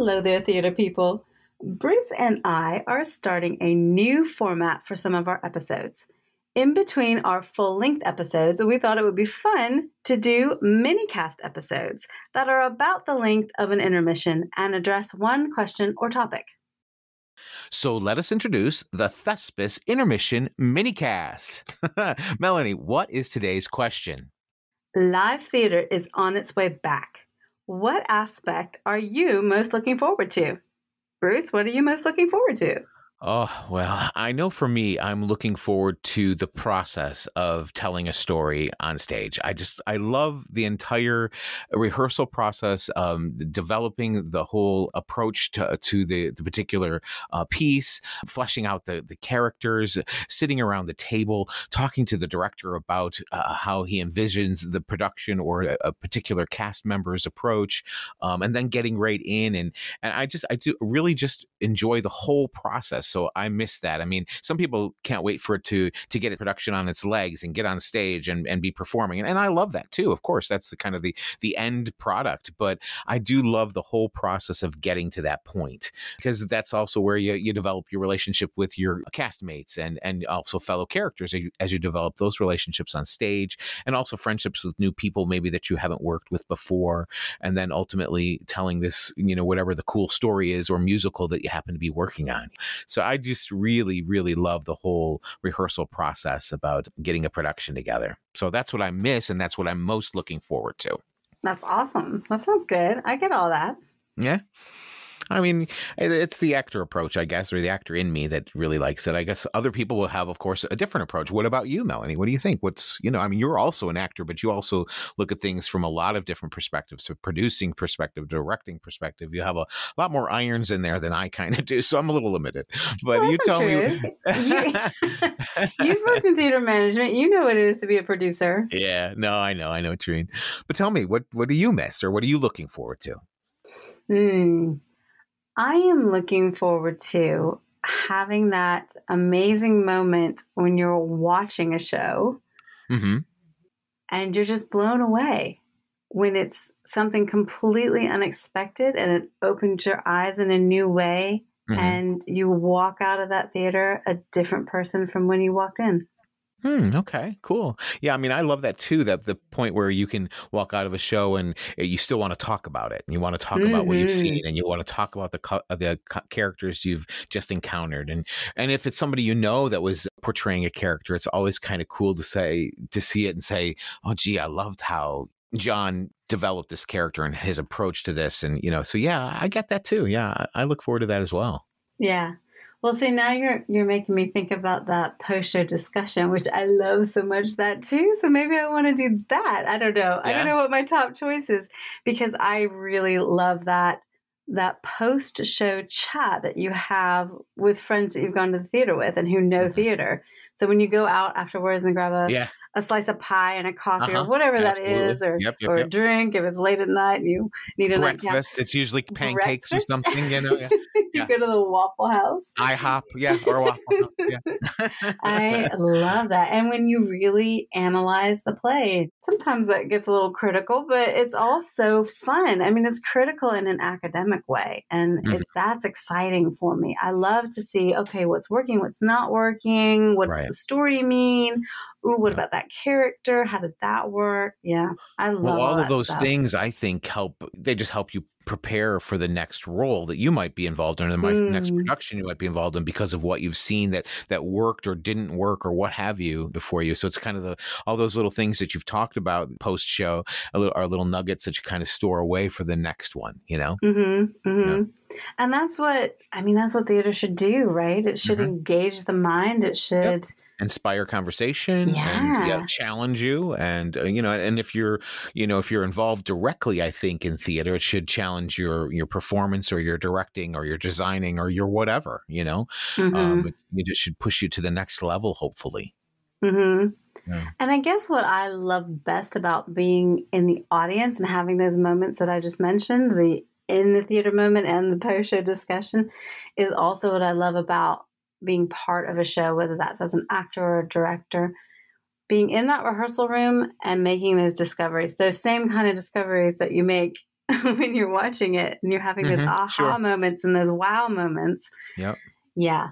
Hello there, theater people. Bruce and I are starting a new format for some of our episodes. In between our full length episodes, we thought it would be fun to do mini cast episodes that are about the length of an intermission and address one question or topic. So let us introduce the Thespis Intermission Minicast. Melanie, what is today's question? Live theater is on its way back. What aspect are you most looking forward to? Bruce, what are you most looking forward to? Oh, well, I know for me, I'm looking forward to the process of telling a story on stage. I just, I love the entire rehearsal process, um, developing the whole approach to, to the, the particular uh, piece, fleshing out the, the characters, sitting around the table, talking to the director about uh, how he envisions the production or a, a particular cast member's approach, um, and then getting right in. And, and I just, I do really just enjoy the whole process so I miss that. I mean, some people can't wait for it to to get a production on its legs and get on stage and, and be performing. And, and I love that too. Of course, that's the kind of the the end product. But I do love the whole process of getting to that point because that's also where you, you develop your relationship with your castmates and and also fellow characters as you, as you develop those relationships on stage and also friendships with new people maybe that you haven't worked with before and then ultimately telling this you know whatever the cool story is or musical that you happen to be working on so so I just really, really love the whole rehearsal process about getting a production together. So that's what I miss, and that's what I'm most looking forward to. That's awesome. That sounds good. I get all that. Yeah. I mean, it's the actor approach, I guess, or the actor in me that really likes it. I guess other people will have, of course, a different approach. What about you, Melanie? What do you think? What's, you know, I mean, you're also an actor, but you also look at things from a lot of different perspectives. So, producing perspective, directing perspective. You have a lot more irons in there than I kind of do. So, I'm a little limited. But well, you tell true. me. you, you've worked in theater management. You know what it is to be a producer. Yeah. No, I know. I know what you mean. But tell me, what, what do you miss or what are you looking forward to? Hmm. I am looking forward to having that amazing moment when you're watching a show mm-hmm. and you're just blown away when it's something completely unexpected and it opens your eyes in a new way mm-hmm. and you walk out of that theater a different person from when you walked in. Hmm, okay, cool. Yeah, I mean, I love that too. That the point where you can walk out of a show and eh, you still want to talk about it, and you want to talk mm-hmm. about what you've seen, mm-hmm. and you want to talk about the uh, the characters you've just encountered, and and if it's somebody you know that was portraying a character, it's always kind of cool to say to see it and say, "Oh, gee, I loved how John developed this character and his approach to this," and you know, so yeah, I get that too. Yeah, I look forward to that as well. Yeah. Well, see, now you're you're making me think about that post show discussion, which I love so much that too. So maybe I want to do that. I don't know. Yeah. I don't know what my top choice is because I really love that that post show chat that you have with friends that you've gone to the theater with and who know mm-hmm. theater. So when you go out afterwards and grab a yeah a slice of pie and a coffee uh-huh. or whatever Absolutely. that is, or yep, yep, or yep. a drink if it's late at night and you need a breakfast. It's usually pancakes breakfast? or something. You know, yeah. you yeah. go to the Waffle House. IHOP, yeah, or Waffle House. Yeah. I love that. And when you really analyze the play, sometimes that gets a little critical, but it's also fun. I mean, it's critical in an academic way, and mm-hmm. it, that's exciting for me. I love to see okay, what's working, what's not working, what's right. the story mean ooh, what about that character? How did that work? Yeah, I love well, all, of those stuff. things. I think help. They just help you prepare for the next role that you might be involved in, or the mm. next production you might be involved in because of what you've seen that that worked or didn't work or what have you before you. So it's kind of the all those little things that you've talked about post show are little nuggets that you kind of store away for the next one. You know. Mm-hmm, mm-hmm. Yeah. And that's what I mean. That's what theater should do, right? It should mm-hmm. engage the mind. It should. Yep inspire conversation yeah. and yeah, challenge you and uh, you know and if you're you know if you're involved directly i think in theater it should challenge your your performance or your directing or your designing or your whatever you know mm-hmm. um, it, it should push you to the next level hopefully mm-hmm. yeah. And I guess what I love best about being in the audience and having those moments that I just mentioned, the in the theater moment and the post show discussion, is also what I love about being part of a show, whether that's as an actor or a director, being in that rehearsal room and making those discoveries, those same kind of discoveries that you make when you're watching it and you're having those mm-hmm, aha sure. moments and those wow moments. Yep. Yeah.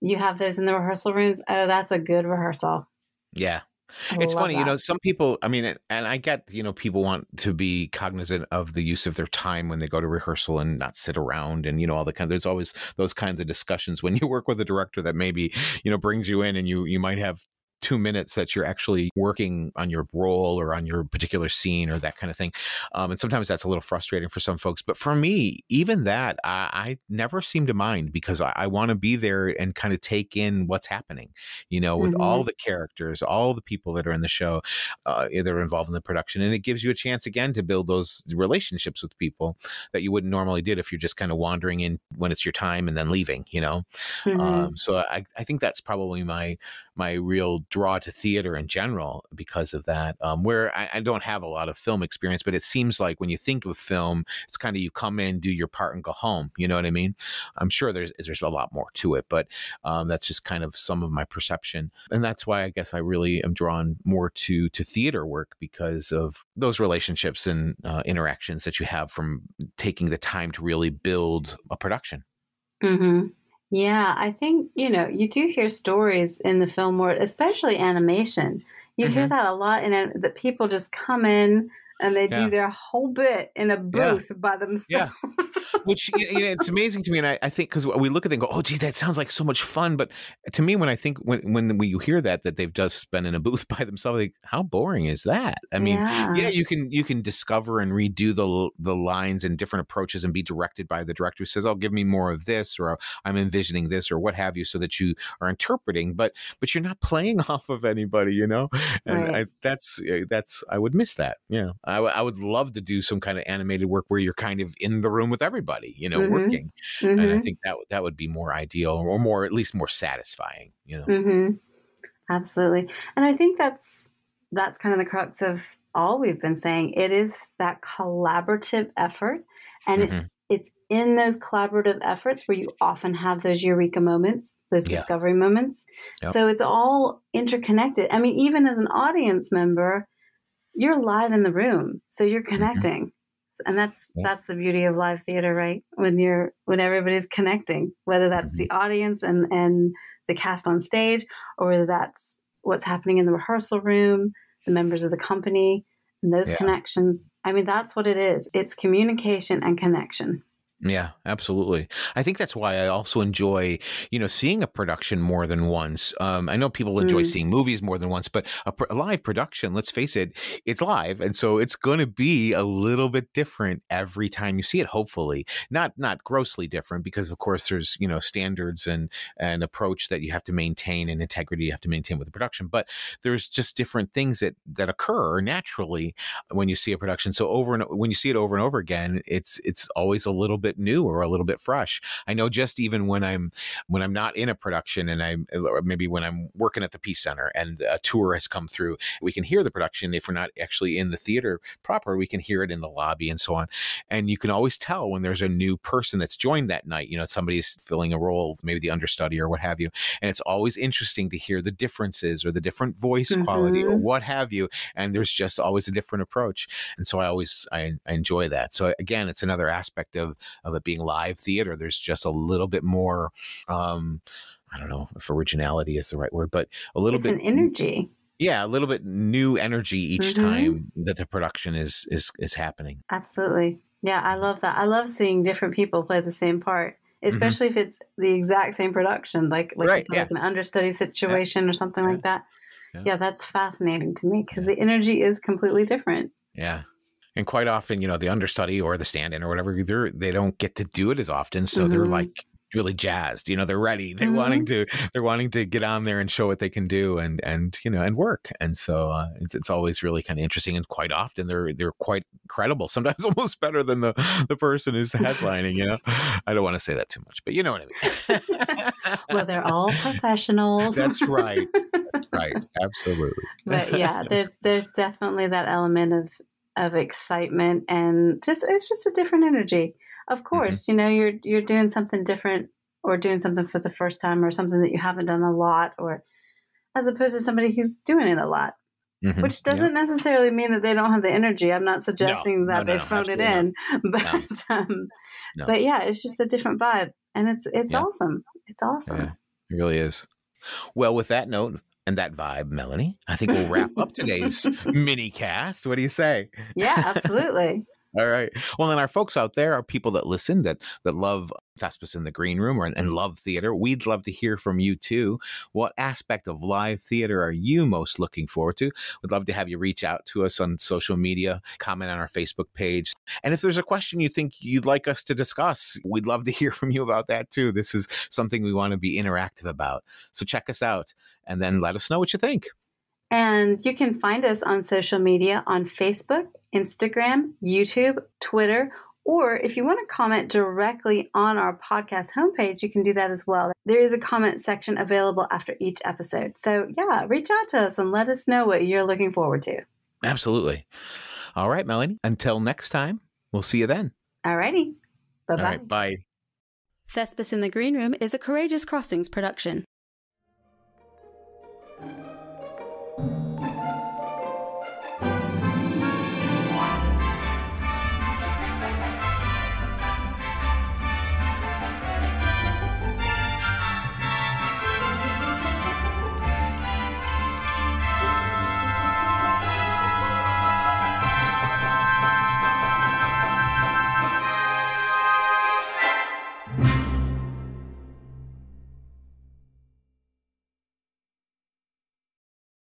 You have those in the rehearsal rooms. Oh, that's a good rehearsal. Yeah. I it's funny, that. you know, some people, I mean, and I get, you know, people want to be cognizant of the use of their time when they go to rehearsal and not sit around and, you know, all the kind of, there's always those kinds of discussions when you work with a director that maybe, you know, brings you in and you, you might have two minutes that you're actually working on your role or on your particular scene or that kind of thing. Um, and sometimes that's a little frustrating for some folks. But for me, even that, I, I never seem to mind because I, I want to be there and kind of take in what's happening, you know, with mm-hmm. all the characters, all the people that are in the show uh, that are involved in the production. And it gives you a chance again to build those relationships with people that you wouldn't normally did if you're just kind of wandering in when it's your time and then leaving, you know? Mm-hmm. Um, so I, I think that's probably my, my real draw to theater in general because of that. Um, where I, I, don't have a lot of film experience, but it seems like when you think of film, it's kind of you come in, do your part, and go home. You know what I mean? I'm sure there's there's a lot more to it, but um, that's just kind of some of my perception, and that's why I guess I really am drawn more to to theater work because of those relationships and uh, interactions that you have from taking the time to really build a production. Mm-hmm. Yeah, I think, you know, you do hear stories in the film world, especially animation. You mm-hmm. hear that a lot, and that people just come in and they yeah. do their whole bit in a booth yeah. by themselves. Yeah. Which you know, it's amazing to me, and I, I think because we look at it and go, "Oh, gee, that sounds like so much fun." But to me, when I think when when you hear that that they've just been in a booth by themselves, like how boring is that? I mean, yeah. yeah, you can you can discover and redo the the lines and different approaches and be directed by the director who says, "Oh, give me more of this," or "I'm envisioning this," or what have you, so that you are interpreting. But but you're not playing off of anybody, you know, and right. I, that's eh, that's I would miss that. Yeah. I, I would love to do some kind of animated work where you're kind of in the room with everybody, you know, mm-hmm. working. Mm-hmm. And I mm-hmm. think that that would be more ideal or more, at least more satisfying, you know. Mm-hmm. Absolutely. And I think that's, that's kind of the crux of all we've been saying. It is that collaborative effort. And it, mm-hmm. it's in those collaborative efforts where you often have those eureka moments, those yeah. discovery moments. Yep. So it's all interconnected. I mean, even as an audience member, you're live in the room, so you're mm-hmm. connecting. Mm-hmm. And that's yeah. that's the beauty of live theater, right? When you're when everybody's connecting, whether that's mm-hmm. the audience and and the cast on stage, or whether that's what's happening in the rehearsal room, the members of the company, and those yeah. connections. I mean, that's what it is. It's communication and connection. Yeah, absolutely. I think that's why I also enjoy, you know, seeing a production more than once. Um, I know people enjoy mm. seeing movies more than once, but a, a, live production, let's face it, it's live, and so it's going to be a little bit different every time you see it. Hopefully, not not grossly different, because of course there's you know standards and and approach that you have to maintain and integrity you have to maintain with the production, but there's just different things that that occur naturally when you see a production. So over and when you see it over and over again, it's it's always a little bit bit new or a little bit fresh. I know just even when I'm when I'm not in a production and I'm maybe when I'm working at the Peace Center and a tour has come through, we can hear the production. If we're not actually in the theater proper, we can hear it in the lobby and so on. And you can always tell when there's a new person that's joined that night. You know, somebody's filling a role, maybe the understudy or what have you. And it's always interesting to hear the differences or the different voice mm-hmm. quality or mm-hmm. what have you. And there's just always a different approach. And so I always I, I enjoy that. So again, it's another aspect of of it being live theater. There's just a little bit more. Um, I don't know if originality is the right word, but a little it's bit an energy. Yeah, a little bit new energy each mm-hmm. time that the production is is is happening. Absolutely. Yeah, I love that. I love seeing different people play the same part, mm-hmm. especially mm-hmm. if it's the exact same production, like like, right, yeah. like an understudy situation yeah. or something yeah. like that. Yeah. that's fascinating to me because the energy is completely different. Yeah and quite often you know the understudy or the stand-in or whatever they're they don't get to do it as often so mm-hmm. they're like really jazzed you know they're ready they're mm-hmm. wanting to they're wanting to get on there and show what they can do and and you know and work. And so uh, it's, it's always really kind of interesting and quite often they're they're quite credible sometimes almost better than the the person who's headlining you know? I don't want to say that too much but you know what i mean. Well they're all professionals. That's right right absolutely. But yeah there's there's definitely that element of of excitement and just it's just a different energy. Of mm-hmm. course, mm-hmm. you know, you're you're doing something different or doing something for the first time or something that you haven't done a lot or as opposed to somebody who's doing it a lot. Mm-hmm. Which doesn't yep. necessarily mean that they don't have the energy. I'm not suggesting no, that no, no, they phoned it in, but um, but yeah, it's just a different vibe, and it's it's yeah. awesome. It's awesome. Yeah, it really is. Well, with that note and that vibe, Melanie, I think we'll wrap up today's mini cast. What do you say? Yeah, absolutely. All right. Well, then our folks out there are people that listen that that love Thespis in the Green Room or, and love theater. We'd love to hear from you too. What aspect of live theater are you most looking forward to? We'd love to have you reach out to us on social media, comment on our Facebook page. And if there's a question you think you'd like us to discuss, we'd love to hear from you about that too. This is something we want to be interactive about. So check us out and then let us know what you think. And you can find us on social media on Facebook, Instagram, YouTube, Twitter, or if you want to comment directly on our podcast homepage, you can do that as well. There is a comment section available after each episode. So, yeah, reach out to us and let us know what you're looking forward to. Absolutely. All right, Melanie. Until next time, we'll see you then. All righty. Bye bye. bye. Thespis in the Green Room is a Courageous Crossings production.